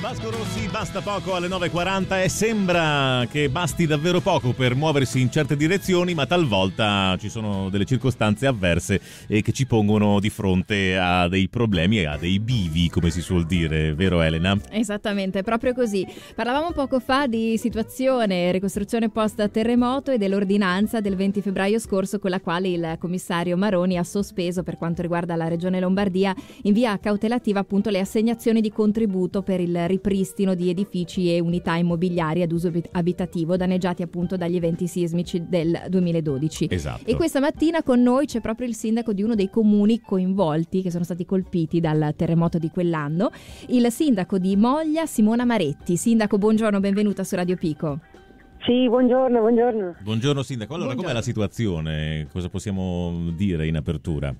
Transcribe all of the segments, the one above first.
Vasco Rossi basta poco alle 9.40 e sembra che basti davvero poco per muoversi in certe direzioni, ma talvolta ci sono delle circostanze avverse che ci pongono di fronte a dei problemi e a dei bivi, come si suol dire, vero Elena? Esattamente, proprio così. Parlavamo poco fa di situazione, ricostruzione post terremoto e dell'ordinanza del 20 febbraio scorso con la quale il commissario Maroni ha sospeso per quanto riguarda la regione Lombardia in via cautelativa appunto le assegnazioni di contributo per il ripristino di edifici e unità immobiliari ad uso abitativo danneggiati appunto dagli eventi sismici del 2012. Esatto. E questa mattina con noi c'è proprio il sindaco di uno dei comuni coinvolti che sono stati colpiti dal terremoto di quell'anno, il sindaco di Moglia Simona Maretti. Sindaco, buongiorno, benvenuta su Radio Pico. Sì, buongiorno, buongiorno. Buongiorno sindaco. Allora, buongiorno. com'è la situazione? Cosa possiamo dire in apertura?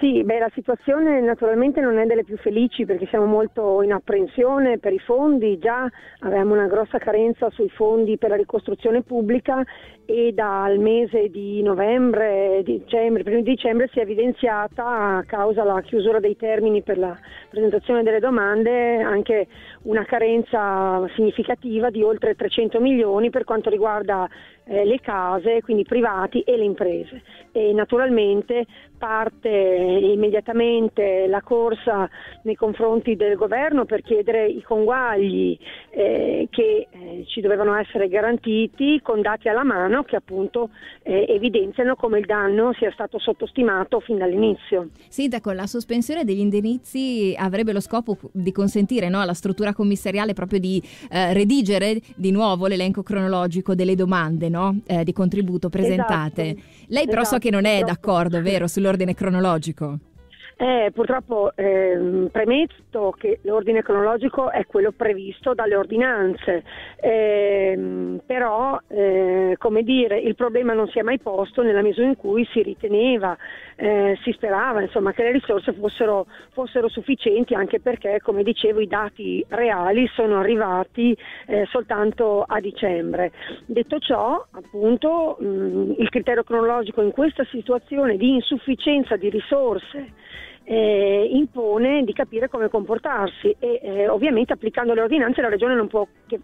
Sì, beh, la situazione naturalmente non è delle più felici perché siamo molto in apprensione per i fondi, già avevamo una grossa carenza sui fondi per la ricostruzione pubblica e dal mese di novembre, dicembre, primo di dicembre si è evidenziata a causa della chiusura dei termini per la presentazione delle domande anche una carenza significativa di oltre 300 milioni per quanto riguarda eh, le case, quindi privati e le imprese. E naturalmente parte immediatamente la corsa nei confronti del governo per chiedere i conguagli eh, che eh, ci dovevano essere garantiti con dati alla mano che appunto eh, evidenziano come il danno sia stato sottostimato fin dall'inizio. Sindaco, la sospensione degli indennizzi avrebbe lo scopo di consentire no, alla struttura commissariale proprio di eh, redigere di nuovo l'elenco cronologico delle domande no, eh, di contributo presentate. Esatto. Lei però esatto, so che non è purtroppo. d'accordo, vero, sull'ordine cronologico? Eh, purtroppo ehm, premetto che l'ordine cronologico è quello previsto dalle ordinanze, ehm, però eh, come dire, il problema non si è mai posto nella misura in cui si riteneva, eh, si sperava insomma, che le risorse fossero, fossero, sufficienti anche perché come dicevo i dati reali sono arrivati eh, soltanto a dicembre. Detto ciò appunto mh, il criterio cronologico in questa situazione di insufficienza di risorse eh, impone di capire come comportarsi e eh, ovviamente applicando le ordinanze la Regione non può che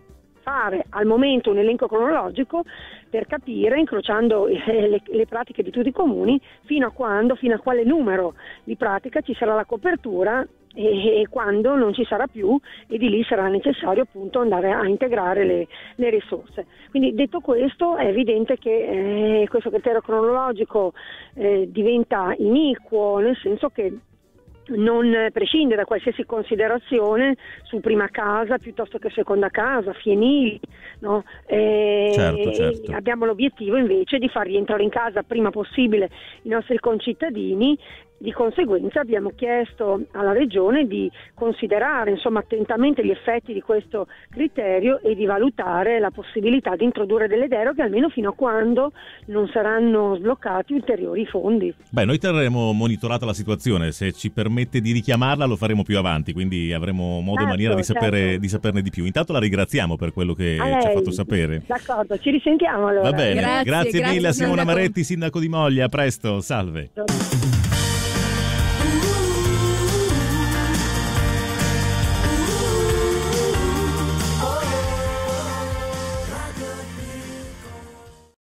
fare al momento un elenco cronologico per capire, incrociando eh, le, le, pratiche di tutti i comuni, fino a quando, fino a quale numero di pratica ci sarà la copertura e, quando non ci sarà più e di lì sarà necessario appunto andare a integrare le, le risorse. Quindi detto questo è evidente che eh, questo criterio cronologico eh, diventa iniquo, nel senso che non prescinde da qualsiasi considerazione su prima casa piuttosto che seconda casa, fienili. No? Certo, certo. Abbiamo l'obiettivo invece di far rientrare in casa prima possibile i nostri concittadini di conseguenza abbiamo chiesto alla Regione di considerare insomma, attentamente gli effetti di questo criterio e di valutare la possibilità di introdurre delle deroghe almeno fino a quando non saranno sbloccati ulteriori fondi. Beh, noi terremo monitorata la situazione, se ci permette di richiamarla lo faremo più avanti, quindi avremo modo certo, e maniera di, sapere, certo. di, saperne di più. Intanto la ringraziamo per quello che A ci ha lei. fatto sapere. D'accordo, ci risentiamo allora. Va bene, Grazie, grazie, grazie, mille a Simona sindaco. Maretti, sindaco di Moglia, a presto, salve. Grazie.